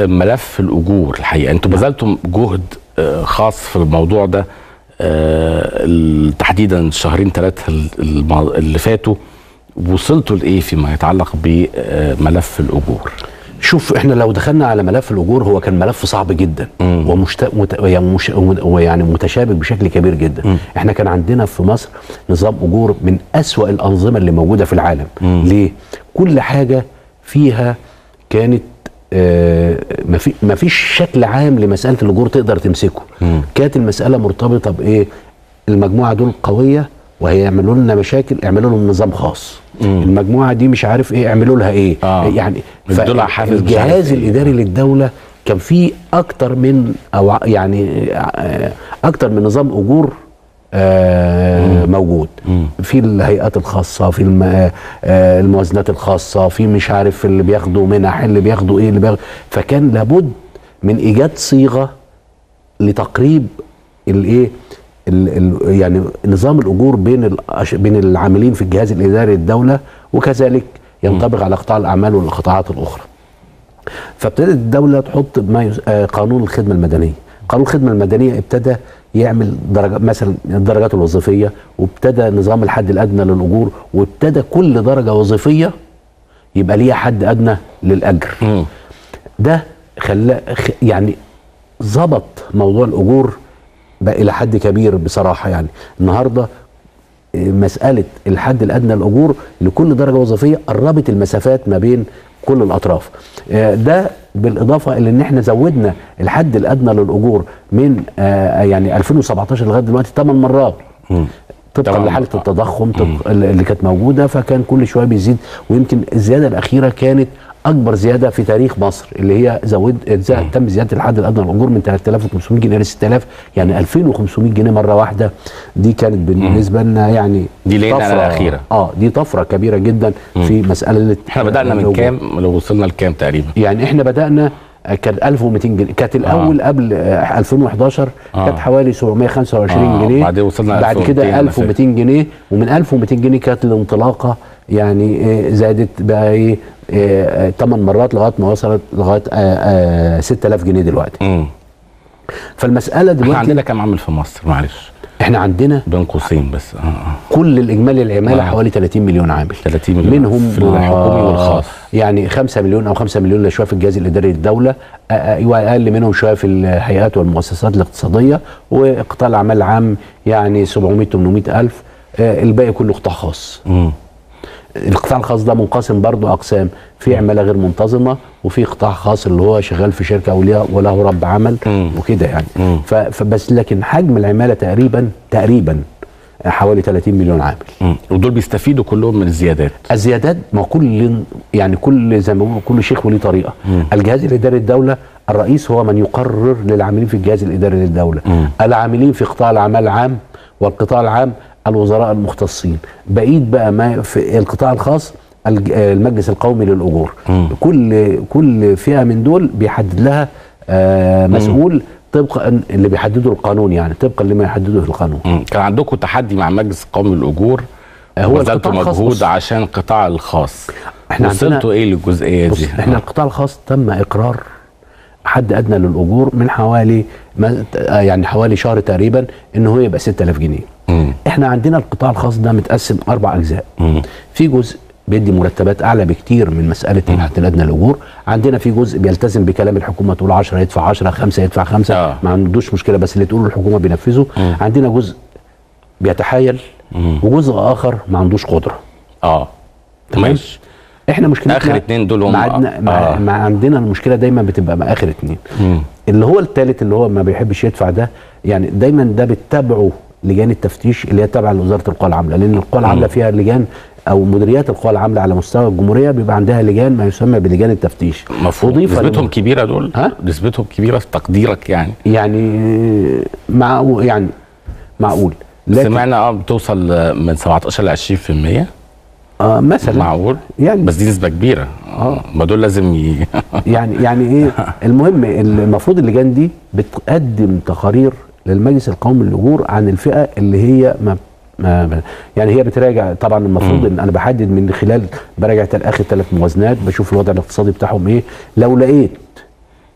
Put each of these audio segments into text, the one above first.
ملف الأجور الحقيقة. أنتوا بذلتم جهد آه، خاص في الموضوع ده آه، تحديدا الشهرين ثلاثة اللي فاتوا. وصلتوا لإيه فيما يتعلق بملف الأجور؟ شوف إحنا لو دخلنا على ملف الأجور هو كان ملف صعب جدا. ومشت... مت... يعني مش... ويعني متشابك بشكل كبير جدا. مم. إحنا كان عندنا في مصر نظام أجور من أسوأ الأنظمة اللي موجودة في العالم. مم. ليه؟ كل حاجة فيها كانت آه ما في ما فيش شكل عام لمسألة الاجور تقدر تمسكه مم. كانت المسألة مرتبطة بإيه المجموعة دول قوية وهيعملوا لنا مشاكل اعملوا لهم نظام خاص مم. المجموعة دي مش عارف إيه اعملوا لها إيه آه. يعني الجهاز إيه. الإداري للدولة كان فيه أكتر من أو يعني آه، أكتر من نظام أجور آه، موجود مم. في الهيئات الخاصة في الم- آه، آه، الموازنات الخاصة في مش عارف اللي بياخدوا منح اللي بياخدوا إيه اللي بياخدوا فكان لابد من إيجاد صيغة لتقريب الايه ال- ال- يعني نظام الأجور بين بين العاملين في الجهاز الإداري للدوله وكذلك ينطبق على قطاع الأعمال والقطاعات الأخرى. فابتدت الدولة تحط ما. آه، قانون الخدمة المدنية. قانون الخدمة المدنية ابتدى يعمل درجة مثلا الدرجات الوظيفية وابتدى نظام الحد الأدنى للأجور وابتدى كل درجة وظيفية يبقى ليها حد أدنى للأجر. مم. ده خلى يعني ظبط موضوع الأجور بقى إلى حد كبير بصراحة يعني النهارده آه، مسألة الحد الأدنى للأجور لكل درجة وظيفية قربت المسافات ما بين كل الأطراف آه، ده بالإضافة إلى إن إحنا زودنا الحد الأدنى للأجور من آه، يعني 2017 لغاية دلوقتي 8 مرات. طبقا. لحالة التضخم اللي كانت موجودة فكان كل شوية بيزيد ويمكن الزيادة الأخيرة كانت أكبر زيادة في تاريخ مصر اللي هي زود زا- تم زيادة الحد الادنى للاجور من 3500 جنيه ل 6000 يعني 2500 جنيه مرة واحدة. دي كانت بالنسبة لنا يعني دي لقينا طفرة- الأخيرة. آه دي طفرة كبيرة جدا في مسألة إحنا بدأنا من. كام؟ لو وصلنا لكام تقريبا؟ يعني إحنا بدأنا آه، كان 1200 جنيه. كانت الأول قبل آه، 2011 آه. كانت حوالي 725 آه، جنيه. بعدين وصلنا بعد 1200 كده أنا 1200 جنيه ومن 1200 جنيه كانت الانطلاقة يعني آه، زادت بقى إيه 8 مرات لغاية ما وصلت لغاية آه، آه، 6000 جنيه دلوقتي. مم. فالمسألة إحنا دلوقتي عندنا كام عامل في مصر؟ معلش. إحنا عندنا بين قوسين بس. آه آه. كل الإجمالي العمالة آه. حوالي 30 مليون عامل. 30 مليون منهم في الحكومي آه، والخاص. يعني 5 مليون أو 5 مليون شوية في الجهاز الإداري للدولة آه، آه، واقل منهم شوية في الهيئات والمؤسسات الاقتصادية وقطاع الأعمال العام يعني 700 800 ألف آه، الباقي كله قطاع خاص. مم. القطاع الخاص ده منقسم برضه أقسام في عمالة غير منتظمة وفي قطاع خاص اللي هو شغال في شركة وليه- وله رب عمل. وكده يعني فبس لكن حجم العمالة تقريبا تقريبا حوالي 30 مليون عامل. ودول بيستفيدوا كلهم من الزيادات الزيادات ما كل يعني كل زي ما بيقولوا كل شيخ وليه طريقة مم. الجهاز الإداري للدوله الرئيس هو من يقرر للعاملين في الجهاز الإداري للدولة مم. العاملين في قطاع الأعمال العام والقطاع العام الوزراء المختصين. بقيت بقى ما في القطاع الخاص المجلس القومي للأجور. مم. كل كل فئة من دول بيحدد لها آه مسؤول طبقا اللي بيحدده القانون يعني طبقا لما يحدده القانون. مم. كان عندكم تحدي مع المجلس القومي للأجور؟ هو بذلتوا مجهود. عشان القطاع الخاص. إحنا وصلتوا إيه للجزئية دي؟ إحنا القطاع الخاص تم إقرار حد أدنى للأجور من حوالي ما آه يعني حوالي شهر تقريبا ان هو يبقى 6000 جنيه. مم. إحنا عندنا القطاع الخاص ده متقسم أربع أجزاء مم. في جزء بيدي مرتبات أعلى بكتير من مسألة الحد الأدنى للأجور عندنا في جزء بيلتزم بكلام الحكومة تقول 10 يدفع 10 5 يدفع 5 آه. ما عندوش مشكلة بس اللي تقوله الحكومة بينفذه مم. عندنا جزء بيتحايل مم. وجزء آخر ما عندوش قدرة آه تمام؟ ماشي إحنا مشكلتنا آخر اتنين دول هم- مع, عدنا مع, آه. مع عندنا المشكلة دايما بتبقى مع آخر اتنين مم. اللي هو الثالث اللي هو ما بيحبش يدفع ده يعني دايما ده بتتابعه لجان التفتيش اللي هي تابعة لوزارة القوى العاملة لأن القوى العاملة فيها لجان أو مديريات القوى العاملة على مستوى الجمهورية بيبقى عندها لجان ما يسمى بلجان التفتيش. أضيف نسبتهم كبيرة دول؟ ها؟ نسبتهم كبيرة في تقديرك يعني؟ يعني معقول يعني معقول. لكن سمعنا آه بتوصل من 17 ل 20% آه مثلا. معقول؟ يعني بس دي نسبة كبيرة. آه. ما دول لازم ي... يعني يعني إيه؟ المهم المفروض اللجان دي بتقدم تقارير للمجلس القومي للاجور عن الفئة اللي هي ما ما يعني هي بتراجع. طبعا المفروض. إن أنا بحدد من خلال براجع اخر ثلاث موازنات بشوف الوضع الاقتصادي بتاعهم إيه. لو لقيت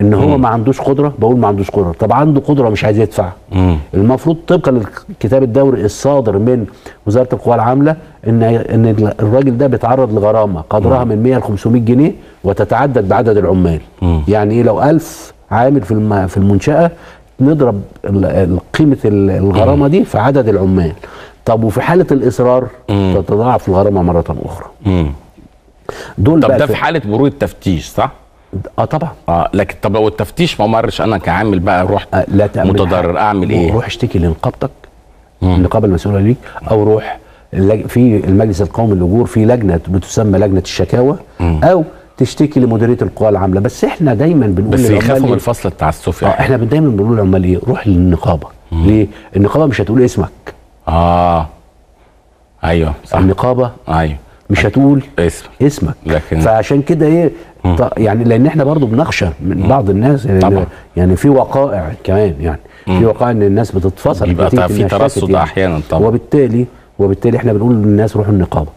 إن هو ما عندوش قدرة بقول ما عندوش قدرة. طب عنده قدرة مش عايز يدفع. المفروض طبقا للكتاب الدوري الصادر من وزارة القوى العاملة ان إن الراجل ده بيتعرض لغرامة قدرها من 100 ل 500 جنيه وتتعدد بعدد العمال. يعني إيه؟ لو 1000 عامل في في المنشأة نضرب قيمة ال- الغرامة دي في عدد العمال طب وفي حالة الإصرار. تتضاعف الغرامة مرة أخرى مم. دول طب بقى ده في- حالة مرور التفتيش صح؟ آه طبعا آه لكن طب لو التفتيش ما مرش أنا كعامل بقى رحت آه، لا متضرر حاجة. أعمل إيه؟ روح اشتكي لنقابتك النقابه المسؤولة ليك أو روح في المجلس القومي للأجور في لجنة بتسمى لجنة الشكاوى أو تشتكي لمديرية القوى العاملة. بس إحنا دايما بنقول بس يخافوا من إيه؟ الفصل التعسفي آه إحنا دايما بنقول للعمال إيه؟ روح للنقابة. ليه؟ النقابة مش هتقول اسمك. آه. أيوه صح. النقابة أيوه. مش هتقول اسم. اسمك. لكن- فعشان كده إيه؟ يعني لأن إحنا برضو بنخشى من بعض الناس يعني طبعا. يعني في وقائع كمان يعني في وقائع إن الناس بتتفصل بيبقى في ترصد شافت أحياناً طبعا. وبالتالي وبالتالي إحنا بنقول للناس روحوا النقابة.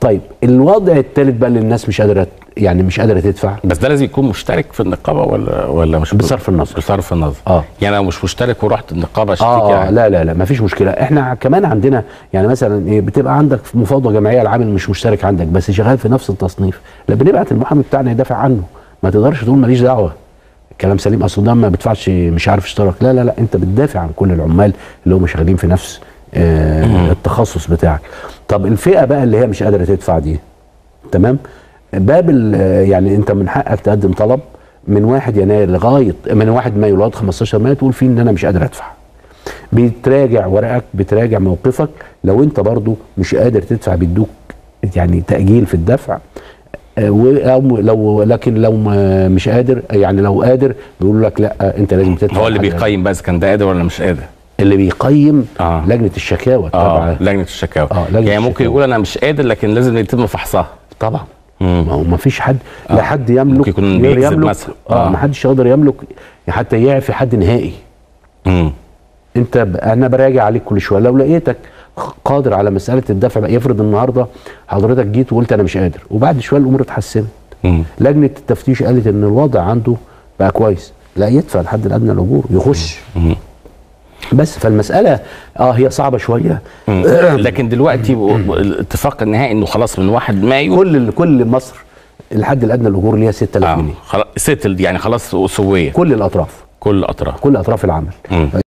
طيب الوضع الثالث بقى اللي الناس مش قادرة يعني مش قادرة تدفع. بس ده لازم يكون مشترك في النقابة ولا ولا مش بصرف النظر. بصرف النظر. آه. يعني لو مش مشترك ورحت النقابة أشتكي آه يعني. لا لا لا ما فيش مشكلة. إحنا كمان عندنا يعني مثلا إيه بتبقى عندك في مفاوضة جمعية العامل مش مشترك عندك بس شغال في نفس التصنيف. لا بنبعت المحامي بتاعنا يدافع عنه. ما تقدرش تقول ماليش دعوة. كلام سليم. أصل ده ما بيدفعش مش عارف اشتراك. لا لا لا أنت بتدافع عن كل العمال اللي هم شغالين في نفس آه التخصص بتاعك. طب الفئة بقى اللي هي مش قادرة تدفع دي تمام؟ باب يعني انت من حقك تقدم طلب من 1 يناير لغايه من 1 مايو لغايه 15 مايو تقول فيه إن أنا مش قادر أدفع. بتراجع ورقك بتراجع موقفك. لو انت برضو مش قادر تدفع بيدوك يعني تأجيل في الدفع. آه، لو لكن لو مش قادر يعني لو قادر بيقولوا لك لأ انت لازم تدفع هو اللي. بيقيم بس كان ده قادر ولا مش قادر. اللي بيقيم آه. لجنة الشكاوى طبعا لجنة الشكاوى آه، لجنة يعني ممكن الشكاوى. يقول أنا مش قادر لكن لازم يتم فحصها طبعا مم. ما هو ما فيش حد لا حد يملك ممكن يكون بيكذب يملك مثلا. آه آه. ما حدش يقدر يملك حتى يعفي حد نهائي مم. انت ب... أنا براجع عليك كل شوية لو لقيتك قادر على مسألة الدفع بقى يفرض النهارده حضرتك جيت وقلت أنا مش قادر وبعد شوية الأمور اتحسنت مم. لجنة التفتيش قالت إن الوضع عنده بقى كويس لا يدفع الحد الأدنى الأجور يخش مم. بس فالمسألة آه هي صعبة شوية. لكن دلوقتي الاتفاق النهائي إنه خلاص من 1 مايو كل كل مصر الحد الأدنى الأجور ليها 6000 آه جنيه. خلاص سيتلد يعني خلاص سوية. كل الأطراف. كل الأطراف. كل أطراف العمل.